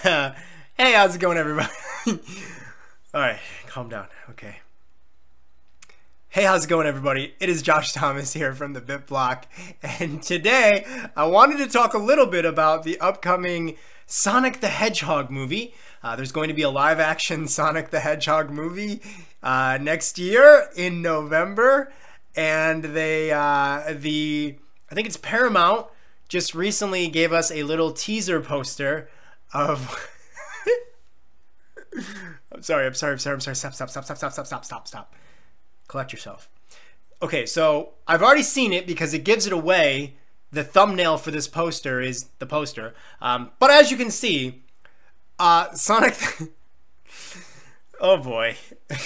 hey, how's it going, everybody? All right, calm down. Okay. Hey, how's it going, everybody? It is Josh Thomas here from the Bit Block, and today I wanted to talk a little bit about the upcoming Sonic the Hedgehog movie. Uh, there's going to be a live action Sonic the Hedgehog movie uh, next year in November, and they, uh, the, I think it's Paramount, just recently gave us a little teaser poster of. I'm sorry, I'm sorry, I'm sorry, I'm sorry. Stop, stop, stop, stop, stop, stop, stop, stop, stop. Collect yourself. Okay, so I've already seen it because it gives it away. The thumbnail for this poster is the poster. Um, but as you can see, uh, Sonic. oh boy.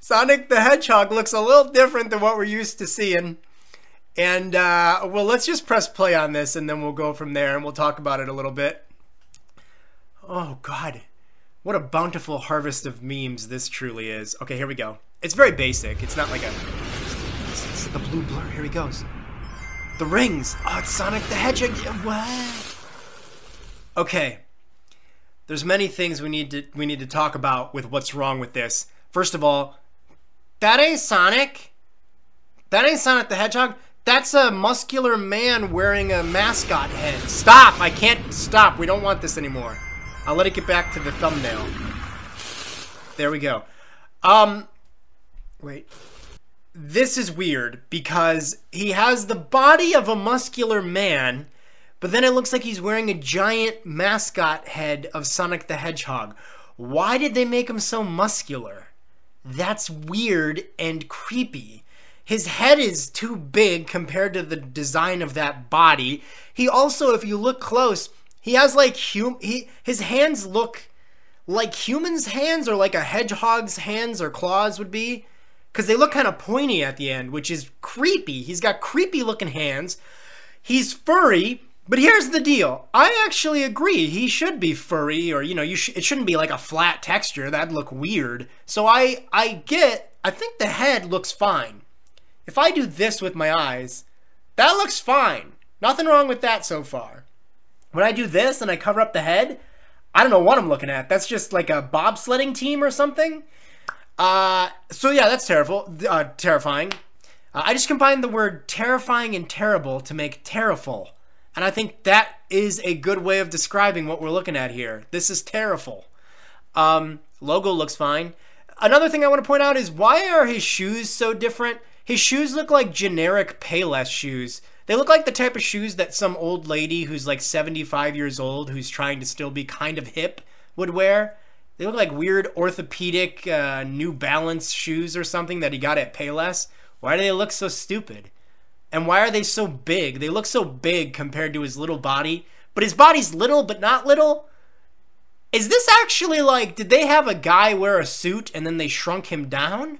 Sonic the Hedgehog looks a little different than what we're used to seeing. And, uh, well, let's just press play on this and then we'll go from there and we'll talk about it a little bit. Oh, God. What a bountiful harvest of memes this truly is. Okay, here we go. It's very basic. It's not like a... It's, the blue blur. Here he goes. The rings. Oh, it's Sonic the Hedgehog. What? Okay. There's many things we need to we need to talk about with what's wrong with this. First of all, that ain't Sonic. That ain't Sonic the Hedgehog. That's a muscular man wearing a mascot head. Stop! I can't stop. We don't want this anymore. I'll let it get back to the thumbnail. There we go. Um, wait. This is weird because he has the body of a muscular man, but then it looks like he's wearing a giant mascot head of Sonic the Hedgehog. Why did they make him so muscular? That's weird and creepy. His head is too big compared to the design of that body. He also, if you look close, he has like hum he his hands look like humans' hands or like a hedgehog's hands or claws would be. Cause they look kind of pointy at the end, which is creepy. He's got creepy looking hands. He's furry, but here's the deal. I actually agree. He should be furry, or you know, you sh it shouldn't be like a flat texture. That'd look weird. So I I get. I think the head looks fine. If I do this with my eyes, that looks fine. Nothing wrong with that so far. When I do this and I cover up the head, I don't know what I'm looking at. That's just like a bobsledding team or something. Uh, so yeah, that's terrible, uh, terrifying. Uh, I just combined the word terrifying and terrible to make terrible. And I think that is a good way of describing what we're looking at here. This is terrible. Um, logo looks fine. Another thing I want to point out is why are his shoes so different? His shoes look like generic Payless shoes. They look like the type of shoes that some old lady who's like 75 years old, who's trying to still be kind of hip, would wear. They look like weird orthopedic uh, New Balance shoes or something that he got at Payless. Why do they look so stupid? And why are they so big? They look so big compared to his little body. But his body's little, but not little. Is this actually like, did they have a guy wear a suit and then they shrunk him down?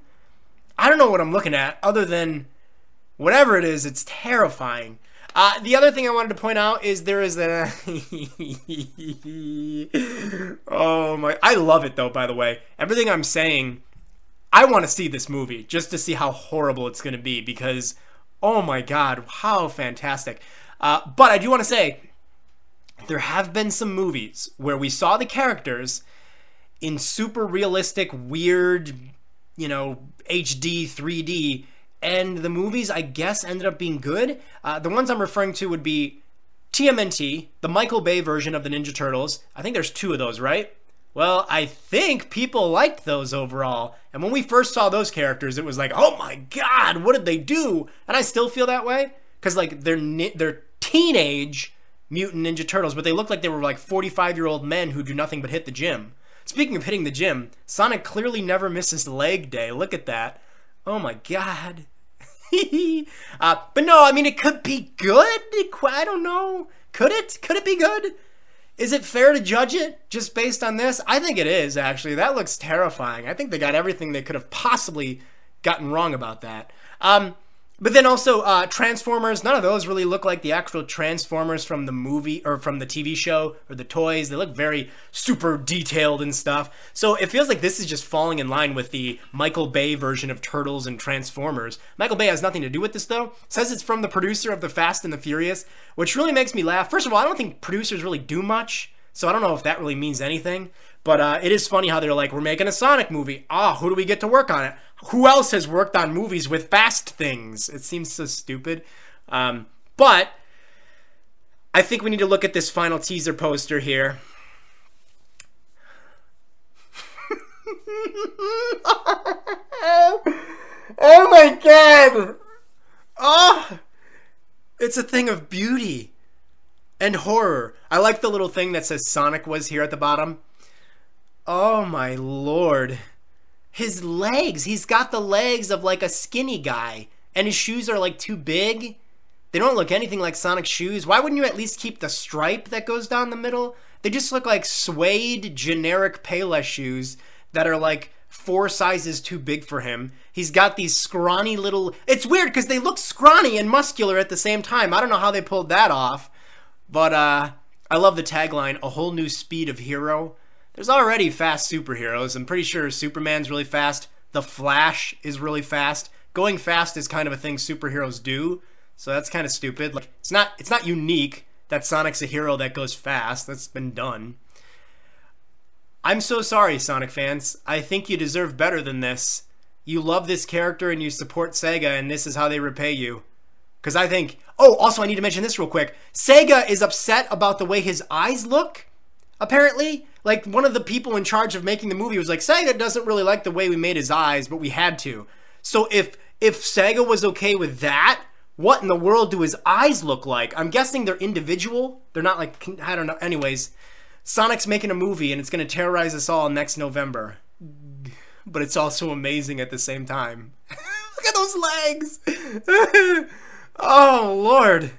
I don't know what I'm looking at other than whatever it is, it's terrifying. Uh, the other thing I wanted to point out is there is a. oh my. I love it though, by the way. Everything I'm saying, I want to see this movie just to see how horrible it's going to be because, oh my god, how fantastic. Uh, but I do want to say, there have been some movies where we saw the characters in super realistic, weird, you know, HD 3D, and the movies I guess ended up being good. Uh, the ones I'm referring to would be TMNT, the Michael Bay version of the Ninja Turtles. I think there's two of those, right? Well, I think people liked those overall. And when we first saw those characters, it was like, oh my god, what did they do? And I still feel that way because like they're they're teenage mutant Ninja Turtles, but they look like they were like 45 year old men who do nothing but hit the gym. Speaking of hitting the gym, Sonic clearly never misses leg day. Look at that. Oh my god. uh, but no, I mean, it could be good. I don't know. Could it? Could it be good? Is it fair to judge it just based on this? I think it is, actually. That looks terrifying. I think they got everything they could have possibly gotten wrong about that. Um, But then also uh, Transformers, none of those really look like the actual Transformers from the movie or from the TV show or the toys. They look very super detailed and stuff. So it feels like this is just falling in line with the Michael Bay version of Turtles and Transformers. Michael Bay has nothing to do with this though. Says it's from the producer of The Fast and the Furious, which really makes me laugh. First of all, I don't think producers really do much. So I don't know if that really means anything. But uh, it is funny how they're like, we're making a Sonic movie. Ah, who do we get to work on it? Who else has worked on movies with fast things? It seems so stupid. Um, but I think we need to look at this final teaser poster here. oh my god! Oh! It's a thing of beauty and horror. I like the little thing that says Sonic was here at the bottom. Oh my lord. His legs, he's got the legs of like a skinny guy, and his shoes are like too big. They don't look anything like Sonic's shoes. Why wouldn't you at least keep the stripe that goes down the middle? They just look like suede generic Payless shoes that are like four sizes too big for him. He's got these scrawny little. It's weird because they look scrawny and muscular at the same time. I don't know how they pulled that off. But uh, I love the tagline a whole new speed of hero. There's already fast superheroes. I'm pretty sure Superman's really fast. The Flash is really fast. Going fast is kind of a thing superheroes do. So that's kind of stupid. Like it's not it's not unique that Sonic's a hero that goes fast. That's been done. I'm so sorry, Sonic fans. I think you deserve better than this. You love this character and you support Sega, and this is how they repay you. Because I think. Oh, also, I need to mention this real quick. Sega is upset about the way his eyes look, apparently like one of the people in charge of making the movie was like Sega doesn't really like the way we made his eyes, but we had to. So if if Sega was okay with that, what in the world do his eyes look like? I'm guessing they're individual. They're not like I don't know. Anyways, Sonic's making a movie and it's going to terrorize us all next November. But it's also amazing at the same time. Look at those legs. oh lord.